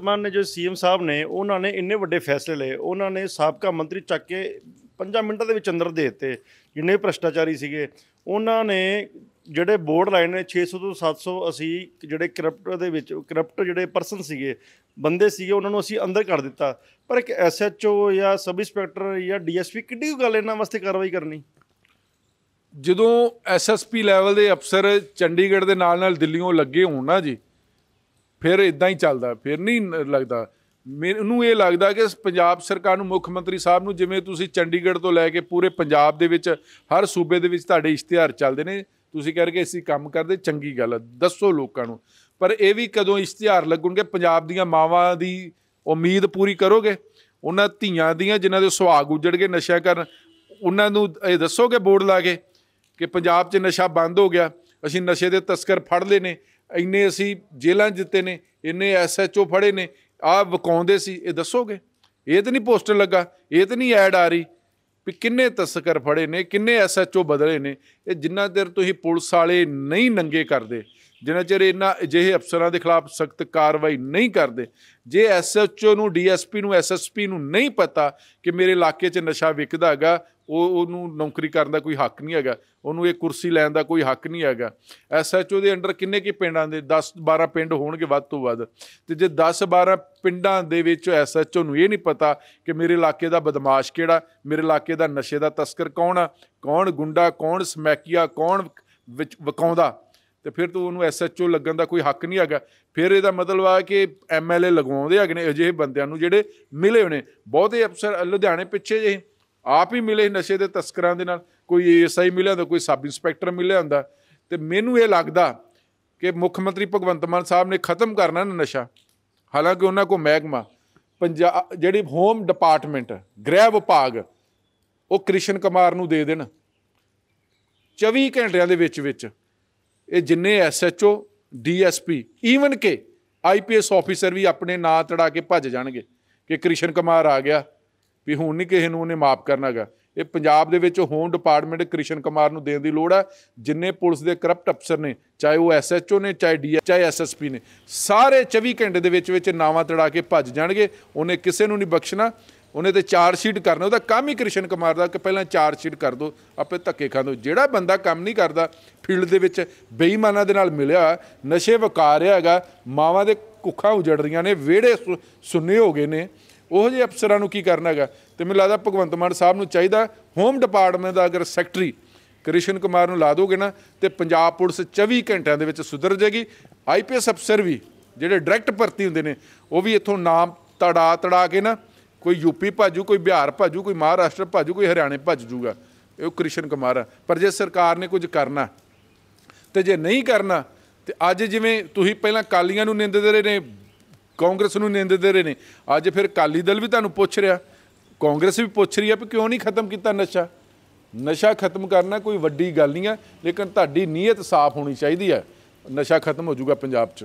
ਮਾਨ ਨੇ ਜੋ ਸੀਐਮ ਸਾਹਿਬ ਨੇ, ਉਹਨਾਂ ਨੇ ਇੰਨੇ ਵੱਡੇ ਫੈਸਲੇ ਲਏ, ਉਹਨਾਂ ਨੇ ਸਾਬਕਾ ਮੰਤਰੀ ਚੱਕ ਕੇ 5 ਮਿੰਟਾਂ ਦੇ ਵਿੱਚ ਅੰਦਰ ਦੇ ਦਿੱਤੇ, ਜਿੰਨੇ ਭ੍ਰਸ਼ਟਾਚਾਰੀ ਸੀਗੇ। ਉਹਨਾਂ ਨੇ ਜਿਹੜੇ ਬੋਰਡ ਲਾਏ ਨੇ 600 ਤੋਂ 700 ਅਸੀਂ ਜਿਹੜੇ ਕਰਪਟ ਦੇ ਵਿੱਚ, ਕਰਪਟ ਜਿਹੜੇ ਪਰਸਨ ਸੀਗੇ, ਬੰਦੇ ਸੀਗੇ, ਉਹਨਾਂ ਨੂੰ ਅਸੀਂ ਅੰਦਰ ਕਰ ਦਿੱਤਾ। ਪਰ ਇੱਕ ਐਸਐਚਓ ਜਾਂ ਸਬ ਇੰਸਪੈਕਟਰ ਜਾਂ ਡੀਐਸਪੀ ਕਿੱਡੀ ਗੱਲ ਇਹਨਾਂ ਵਾਸਤੇ ਕਾਰਵਾਈ ਕਰਨੀ? ਜਦੋਂ ਐਸਐਸਪੀ ਲੈਵਲ ਦੇ ਅਫਸਰ ਚੰਡੀਗੜ੍ਹ ਦੇ ਨਾਲ ਨਾਲ ਦਿੱਲੀੋਂ ਲੱਗੇ ਹੋਣ ਨਾ ਜੀ ਫਿਰ ਇਦਾਂ ਹੀ ਚੱਲਦਾ, ਫਿਰ ਨਹੀਂ ਲੱਗਦਾ। ਮੈਨੂੰ ਇਹ ਲੱਗਦਾ ਕਿ ਪੰਜਾਬ ਸਰਕਾਰ ਨੂੰ ਮੁੱਖ ਮੰਤਰੀ ਸਾਹਿਬ ਨੂੰ ਜਿਵੇਂ ਤੁਸੀਂ ਚੰਡੀਗੜ੍ਹ ਤੋਂ ਲੈ ਕੇ ਪੂਰੇ ਪੰਜਾਬ ਦੇ ਵਿੱਚ ਹਰ ਸੂਬੇ ਦੇ ਵਿੱਚ ਤੁਹਾਡੇ ਇਸ਼ਤਿਹਾਰ ਚੱਲਦੇ ਨੇ, ਤੁਸੀਂ ਕਹਿ ਰਹੇ ਅਸੀਂ ਕੰਮ ਕਰਦੇ, ਚੰਗੀ ਗੱਲ ਆ, ਦੱਸੋ ਲੋਕਾਂ ਨੂੰ। ਪਰ ਇਹ ਵੀ ਕਦੋਂ ਇਸ਼ਤਿਹਾਰ ਲੱਗਣਗੇ, ਪੰਜਾਬ ਦੀਆਂ ਮਾਵਾਂ ਦੀ ਉਮੀਦ ਪੂਰੀ ਕਰੋਗੇ? ਉਹਨਾਂ ਧੀਆਂ ਦੀਆਂ ਜਿਨ੍ਹਾਂ ਦੇ ਸੁਹਾਗ ਉਜੜ ਗਏ ਨਸ਼ਾ ਕਰਨ, ਉਹਨਾਂ ਨੂੰ ਇਹ ਦੱਸੋਗੇ ਬੋਰਡ ਲਾ ਕੇ ਕਿ ਪੰਜਾਬ 'ਚ ਨਸ਼ਾ ਬੰਦ ਹੋ ਗਿਆ, ਅਸੀਂ ਨਸ਼ੇ ਦੇ ਤਸਕਰ ਫੜ ਲਏ ਨੇ ਇੰਨੇ ਅਸੀਂ ਜੇਲ੍ਹਾਂ ਜਿੱਤੇ ਨੇ, ਇੰਨੇ ਐਸਐਚਓ ਫੜੇ ਨੇ, ਆਹ ਵਿਕਾਉਂਦੇ ਸੀ, ਇਹ ਦੱਸੋਗੇ? ਇਹ ਤਾਂ ਨਹੀਂ ਪੋਸਟਰ ਲੱਗਾ, ਇਹ ਤਾਂ ਨਹੀਂ ਐਡ ਆ ਰਹੀ ਵੀ ਕਿੰਨੇ ਤਸਕਰ ਫੜੇ ਨੇ, ਕਿੰਨੇ ਐਸਐਚਓ ਬਦਲੇ ਨੇ, ਇਹ ਜਿੰਨਾ ਚਿਰ ਤੁਸੀਂ ਪੁਲਿਸ ਵਾਲੇ ਨਹੀਂ ਨੰਗੇ ਕਰਦੇ ਜਿੰਨਾ ਚਿਰ ਇਹਨਾਂ ਅਜਿਹੇ ਅਫਸਰਾਂ ਦੇ ਖਿਲਾਫ ਸਖਤ ਕਾਰਵਾਈ ਨਹੀਂ ਕਰਦੇ, ਜੇ ਐਸਐਚਓ ਨੂੰ ਡੀਐਸਪੀ ਨੂੰ ਐਸਐਸਪੀ ਨੂੰ ਨਹੀਂ ਪਤਾ ਕਿ ਮੇਰੇ ਇਲਾਕੇ 'ਚ ਨਸ਼ਾ ਵਿਕਦਾ ਹੈਗਾ, ਉਹ, ਉਹਨੂੰ ਨੌਕਰੀ ਕਰਨ ਦਾ ਕੋਈ ਹੱਕ ਨਹੀਂ ਹੈਗਾ, ਉਹਨੂੰ ਇਹ ਕੁਰਸੀ ਲੈਣ ਦਾ ਕੋਈ ਹੱਕ ਨਹੀਂ ਹੈਗਾ ਐਸਐਚਓ ਦੇ ਅੰਡਰ ਕਿੰਨੇ ਕੀ ਪਿੰਡਾਂ ਦੇ 10 12 ਪਿੰਡ ਹੋਣਗੇ ਵੱਧ ਤੋਂ ਵੱਧ, ਤੇ ਜੇ 10 12 ਪਿੰਡਾਂ ਦੇ ਵਿੱਚ ਐਸਐਚਓ ਨੂੰ ਇਹ ਨਹੀਂ ਪਤਾ ਕਿ ਮੇਰੇ ਇਲਾਕੇ ਦਾ ਬਦਮਾਸ਼ ਕਿਹੜਾ, ਮੇਰੇ ਇਲਾਕੇ ਦਾ ਨਸ਼ੇ ਦਾ ਤਸਕਰ ਕੌਣ ਆ, ਕੌਣ ਗੁੰਡਾ, ਕੌਣ ਸਮੈਕੀਆ, ਕੌਣ ਵਿੱਚ, ਵਕਾਉਂਦਾ ਤੇ ਫਿਰ ਤੂੰ ਉਹਨੂੰ ਐਸਐਚਓ ਲੱਗਣ ਦਾ ਕੋਈ ਹੱਕ ਨਹੀਂ ਹੈਗਾ। ਫਿਰ ਇਹਦਾ ਮਤਲਬ ਆ ਕਿ ਐਮਐਲਏ ਲਗਵਾਉਂਦੇ ਹੈਗੇ ਨੇ ਅਜਿਹੇ ਬੰਦਿਆਂ ਨੂੰ ਜਿਹੜੇ ਮਿਲੇ ਹੋਣੇ ਬਹੁਤੇ ਅਫਸਰ ਲੁਧਿਆਣੇ ਪਿੱਛੇ ਜੇ ਆਪ ਹੀ ਮਿਲੇ ਨਸ਼ੇ ਦੇ ਤਸਕਰਾਂ ਦੇ ਨਾਲ। ਕੋਈ ਏਐਸਆਈ ਮਿਲਿਆ ਹੁੰਦਾ, ਕੋਈ ਸਬ ਇੰਸਪੈਕਟਰ ਮਿਲਿਆ ਹੁੰਦਾ। ਤੇ ਮੈਨੂੰ ਇਹ ਲੱਗਦਾ ਕਿ ਮੁੱਖ ਮੰਤਰੀ ਭਗਵੰਤ ਮਾਨ ਸਾਹਿਬ ਨੇ ਖਤਮ ਕਰਨਾ ਨਾ ਨਸ਼ਾ। ਹਾਲਾਂਕਿ ਉਹਨਾਂ ਕੋ ਮਹਿਕਮਾ ਪੰਜਾਬ ਜਿਹੜੀ ਹੋਮ ਡਿਪਾਰਟਮੈਂਟ ਗ੍ਰਹਿ ਵਿਭਾਗ, ਉਹ ਕ੍ਰਿਸ਼ਨ ਕੁਮਾਰ ਨੂੰ ਦੇ ਦੇਣ। 24 ਘੰਟਿਆਂ ਦੇ ਵਿੱਚ ਵਿੱਚ ਇਹ ਜਿੰਨੇ ਐਸਐਚਓ, ਡੀਐਸਪੀ ਈਵਨ ਕਿ ਆਈਪੀਐਸ ਆਫੀਸਰ ਵੀ ਆਪਣੇ ਨਾਂ ਤੜਾ ਕੇ ਭੱਜ ਜਾਣਗੇ ਕਿ ਕ੍ਰਿਸ਼ਨ ਕੁਮਾਰ ਆ ਗਿਆ, ਵੀ ਹੁਣ ਨਹੀਂ ਕਿਸੇ ਨੂੰ ਉਹਨੇ ਮਾਫ ਕਰਨਾਗਾ ਇਹ ਪੰਜਾਬ ਦੇ ਵਿੱਚ ਹੋਮ ਡਿਪਾਰਟਮੈਂਟ ਕ੍ਰਿਸ਼ਨ ਕੁਮਾਰ ਨੂੰ ਦੇਣ ਦੀ ਲੋੜ ਹੈ ਜਿੰਨੇ ਪੁਲਿਸ ਦੇ ਕਰਪਟ ਅਫਸਰ ਨੇ, ਚਾਹੇ ਉਹ ਐਸਐਚਓ ਨੇ, ਚਾਹੇ ਡੀ, ਚਾਹੇ ਐਸਐਸਪੀ ਨੇ, ਸਾਰੇ 24 ਘੰਟੇ ਦੇ ਵਿੱਚ ਵਿੱਚ ਨਾਵਾਂ ਤੜਾ ਕੇ ਭੱਜ ਜਾਣਗੇ, ਉਹਨੇ ਕਿਸੇ ਨੂੰ ਨਹੀਂ ਬਖਸ਼ਣਾ। ਉਹਨੇ ਤੇ ਚਾਰਜ ਸ਼ੀਟ ਕਰਨਾ, ਉਹਦਾ ਕੰਮ ਹੀ ਕ੍ਰਿਸ਼ਨ ਕੁਮਾਰ ਦਾ ਕਿ ਪਹਿਲਾਂ ਚਾਰਜ ਸ਼ੀਟ ਕਰ ਦੋ, ਆਪੇ ਧੱਕੇ ਖਾ ਦੋ। ਜਿਹੜਾ ਬੰਦਾ ਕੰਮ ਨਹੀਂ ਕਰਦਾ, ਫੀਲਡ ਦੇ ਵਿੱਚ ਬੇਈਮਾਨਾਂ ਦੇ ਨਾਲ ਮਿਲਿਆ, ਨਸ਼ੇ ਵਕਾ ਰਿਹਾ ਹੈਗਾ, ਮਾਵਾਂ ਦੇ ਕੁੱਖਾਂ ਉਜੜ ਰਹੀਆਂ ਨੇ, ਵਿਹੜੇ ਸੁ- ਸੁੰਨੇ ਹੋ ਗਏ ਨੇ। ਉਹੋ ਜਿਹੇ ਅਫਸਰਾਂ ਨੂੰ ਕੀ ਕਰਨਾ ਹੈਗਾ? ਤੇ ਮੈਨੂੰ ਲੱਗਦਾ ਭਗਵੰਤ ਮਾਨ ਸਾਹਿਬ ਨੂੰ ਚਾਹੀਦਾ ਹੋਮ ਡਿਪਾਰਟਮੈਂਟ ਦਾ ਅਗਰ ਸੈਕਟਰੀ ਕ੍ਰਿਸ਼ਨ ਕੁਮਾਰ ਨੂੰ ਲਾ ਦੋਗੇ ਨਾ, ਤੇ ਪੰਜਾਬ ਪੁਲਿਸ 24 ਘੰਟਿਆਂ ਦੇ ਵਿੱਚ ਸੁਧਰ ਜਾਏਗੀ ਆਈਪੀਐਸ ਅਫਸਰ ਵੀ, ਜਿਹੜੇ ਡਾਇਰੈਕਟ ਭਰਤੀ ਹੁੰਦੇ ਨੇ, ਉਹ ਵੀ ਇੱਥੋਂ ਨਾਮ ਤੜਾ ਤੜਾ ਕੇ ਨਾ ਕੋਈ ਯੂਪੀ ਭਾਜੂ ਕੋਈ ਬਿਹਾਰ ਭਾਜੂ ਕੋਈ ਮਹਾਰਾਸ਼ਟਰ ਭਾਜੂ ਕੋਈ ਹਰਿਆਣੇ ਭੱਜ ਜੂਗਾ। ਇਹ ਕ੍ਰਿਸ਼ਨ ਕੁਮਾਰ ਆ। ਪਰ ਜੇ ਸਰਕਾਰ ਨੇ ਕੁਝ ਕਰਨਾ ਤੇ ਜੇ ਨਹੀਂ ਕਰਨਾ ਤੇ ਅੱਜ ਜਿਵੇਂ ਤੁਸੀਂ ਪਹਿਲਾਂ ਕਾਲੀਆਂ ਨੂੰ ਨਿੰਦਦੇ ਰਹੇ ਨੇ, ਕਾਂਗਰਸ ਨੂੰ ਨਿੰਦਦੇ ਰਹੇ ਨੇ, ਅੱਜ ਫਿਰ ਕਾਲੀ ਦਲ ਵੀ ਤੁਹਾਨੂੰ ਪੁੱਛ ਰਿਹਾ। ਕਾਂਗਰਸ ਵੀ ਪੁੱਛ ਰਹੀ ਆ ਵੀ ਕਿਉਂ ਨਹੀਂ ਖਤਮ ਕੀਤਾ ਨਸ਼ਾ? ਨਸ਼ਾ ਖਤਮ ਕਰਨਾ ਕੋਈ ਵੱਡੀ ਗੱਲ ਨਹੀਂ ਆ, ਲੇਕਿਨ ਤੁਹਾਡੀ ਨੀਅਤ ਸਾਫ਼ ਹੋਣੀ ਚਾਹੀਦੀ ਹੈ ਨਸ਼ਾ ਖਤਮ ਹੋ ਜਾਊਗਾ ਪੰਜਾਬ 'ਚ।